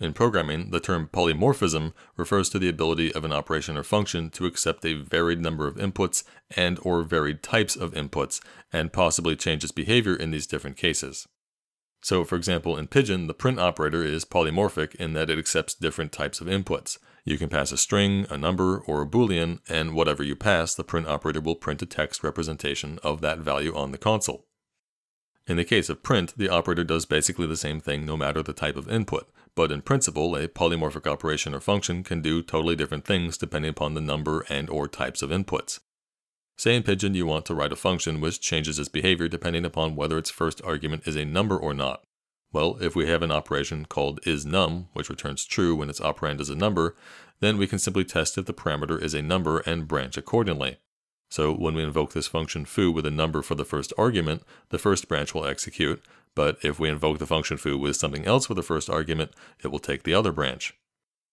In programming, the term polymorphism refers to the ability of an operation or function to accept a varied number of inputs and or varied types of inputs and possibly change its behavior in these different cases. So, for example, in Pidgin, the print operator is polymorphic in that it accepts different types of inputs. You can pass a string, a number, or a boolean, and whatever you pass, the print operator will print a text representation of that value on the console. In the case of print, the operator does basically the same thing no matter the type of input, but in principle, a polymorphic operation or function can do totally different things depending upon the number and or types of inputs. Say in Pidgin you want to write a function which changes its behavior depending upon whether its first argument is a number or not. Well, if we have an operation called isNum, which returns true when its operand is a number, then we can simply test if the parameter is a number and branch accordingly. So when we invoke this function foo with a number for the first argument, the first branch will execute, but if we invoke the function foo with something else for the first argument, it will take the other branch.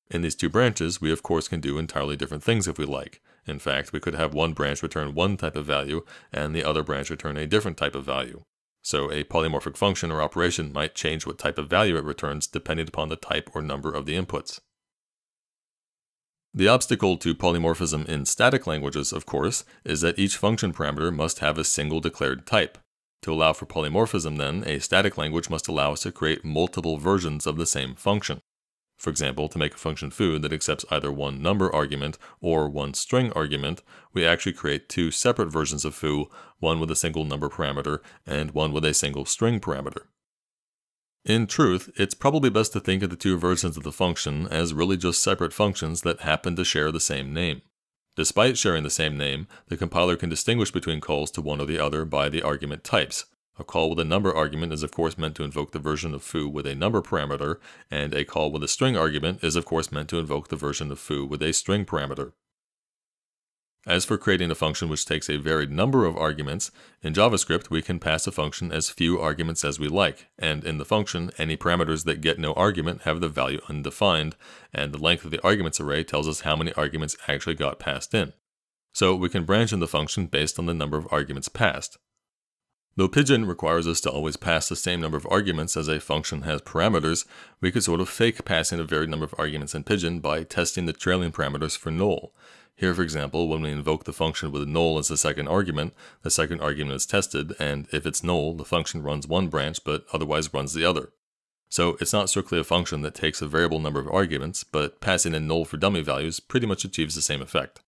In these two branches, we of course can do entirely different things if we like. In fact, we could have one branch return one type of value and the other branch return a different type of value. So a polymorphic function or operation might change what type of value it returns depending upon the type or number of the inputs. The obstacle to polymorphism in static languages, of course, is that each function parameter must have a single declared type. To allow for polymorphism, then, a static language must allow us to create multiple versions of the same function. For example, to make a function foo that accepts either one number argument or one string argument, we actually create two separate versions of foo, one with a single number parameter and one with a single string parameter. In truth, it's probably best to think of the two versions of the function as really just separate functions that happen to share the same name. Despite sharing the same name, the compiler can distinguish between calls to one or the other by the argument types. A call with a number argument is of course meant to invoke the version of foo with a number parameter, and a call with a string argument is of course meant to invoke the version of foo with a string parameter. As for creating a function which takes a varied number of arguments, in JavaScript we can pass a function as few arguments as we like, and in the function, any parameters that get no argument have the value undefined, and the length of the arguments array tells us how many arguments actually got passed in. So we can branch in the function based on the number of arguments passed. Though Pidgin requires us to always pass the same number of arguments as a function has parameters, we could sort of fake passing a varied number of arguments in Pidgin by testing the trailing parameters for null. Here, for example, when we invoke the function with null as the second argument, the second argument is tested, and if it's null, the function runs one branch but otherwise runs the other. So it's not strictly a function that takes a variable number of arguments, but passing in null for dummy values pretty much achieves the same effect.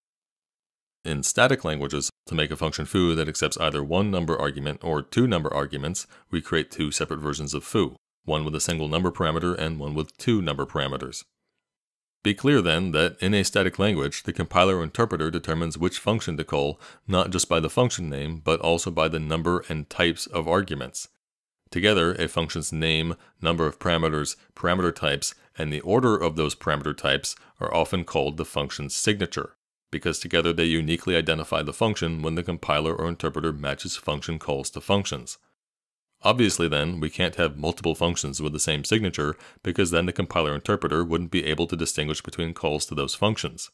In static languages, to make a function foo that accepts either one number argument or two number arguments, we create two separate versions of foo, one with a single number parameter and one with two number parameters. Be clear then that in a static language, the compiler or interpreter determines which function to call not just by the function name, but also by the number and types of arguments. Together, a function's name, number of parameters, parameter types, and the order of those parameter types are often called the function's signature, because together they uniquely identify the function when the compiler or interpreter matches function calls to functions. Obviously, then, we can't have multiple functions with the same signature because then the compiler interpreter wouldn't be able to distinguish between calls to those functions.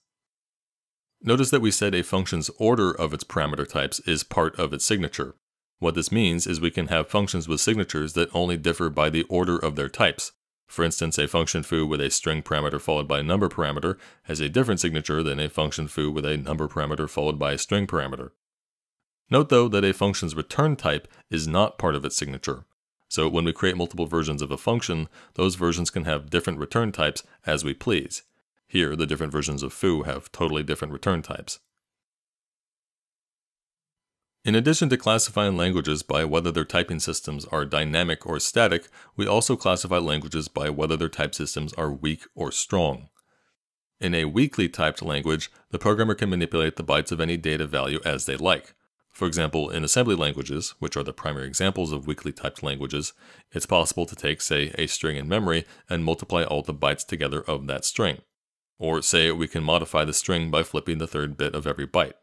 Notice that we said a function's order of its parameter types is part of its signature. What this means is we can have functions with signatures that only differ by the order of their types. For instance, a function foo with a string parameter followed by a number parameter has a different signature than a function foo with a number parameter followed by a string parameter. Note though that a function's return type is not part of its signature. So when we create multiple versions of a function, those versions can have different return types as we please. Here, the different versions of foo have totally different return types. In addition to classifying languages by whether their typing systems are dynamic or static, we also classify languages by whether their type systems are weak or strong. In a weakly typed language, the programmer can manipulate the bytes of any data value as they like. For example, in assembly languages, which are the primary examples of weakly typed languages, it's possible to take, say, a string in memory and multiply all the bytes together of that string. Or say we can modify the string by flipping the third bit of every byte.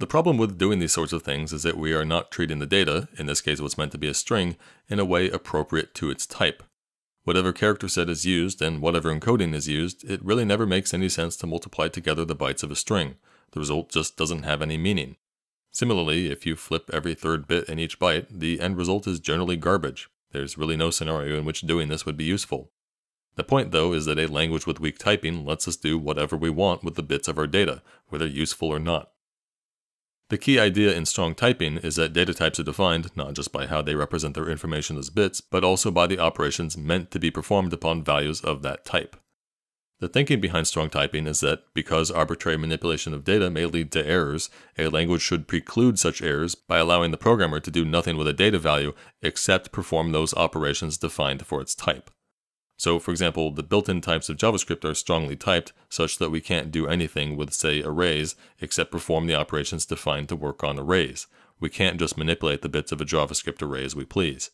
The problem with doing these sorts of things is that we are not treating the data, in this case what's meant to be a string, in a way appropriate to its type. Whatever character set is used and whatever encoding is used, it really never makes any sense to multiply together the bytes of a string. The result just doesn't have any meaning. Similarly, if you flip every third bit in each byte, the end result is generally garbage. There's really no scenario in which doing this would be useful. The point, though, is that a language with weak typing lets us do whatever we want with the bits of our data, whether useful or not. The key idea in strong typing is that data types are defined not just by how they represent their information as bits, but also by the operations meant to be performed upon values of that type. The thinking behind strong typing is that because arbitrary manipulation of data may lead to errors, a language should preclude such errors by allowing the programmer to do nothing with a data value except perform those operations defined for its type. So, for example, the built in types of JavaScript are strongly typed such that we can't do anything with, say, arrays except perform the operations defined to work on arrays. We can't just manipulate the bits of a JavaScript array as we please.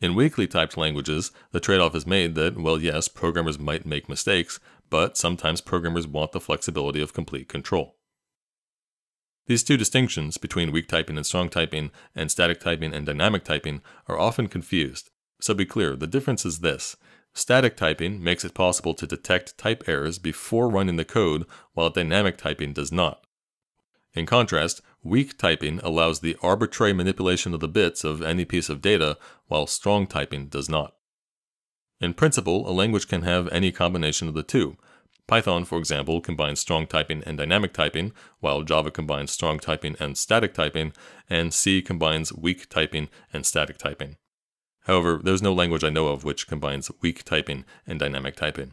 In weakly typed languages, the trade off is made that, well, yes, programmers might make mistakes, but sometimes programmers want the flexibility of complete control. These two distinctions between weak typing and strong typing, and static typing and dynamic typing, are often confused, so be clear, the difference is this. Static typing makes it possible to detect type errors before running the code, while dynamic typing does not. In contrast, weak typing allows the arbitrary manipulation of the bits of any piece of data, while strong typing does not. In principle, a language can have any combination of the two. Python, for example, combines strong typing and dynamic typing, while Java combines strong typing and static typing, and C combines weak typing and static typing. However, there's no language I know of which combines weak typing and dynamic typing.